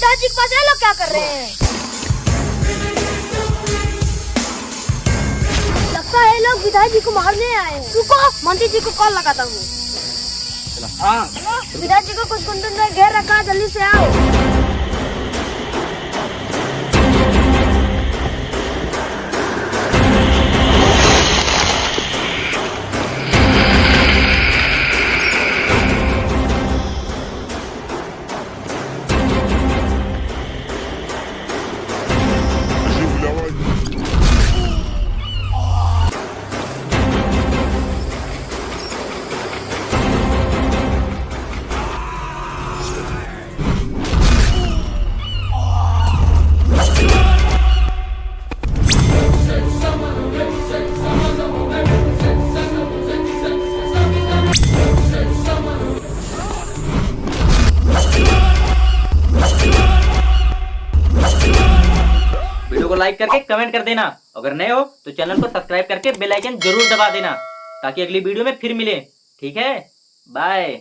पिताजी के पास ये लोग क्या कर रहे हैं? लगता है लोग पिताजी को मारने आए हैं। रुको मंत्री जी को कॉल लगाता हूँ। विधायक पिताजी को कुछ गुंडों में घेर रखा है, जल्दी से आओ। लाइक करके कमेंट कर देना। अगर नए हो तो चैनल को सब्सक्राइब करके बेल आइकन ज़रूर दबा देना, ताकि अगली वीडियो में फिर मिले। ठीक है? बाय